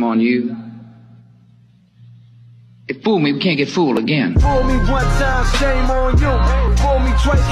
on you. It fooled me, we can't get fooled again. Fool me one time, shame on you. Fool me twice,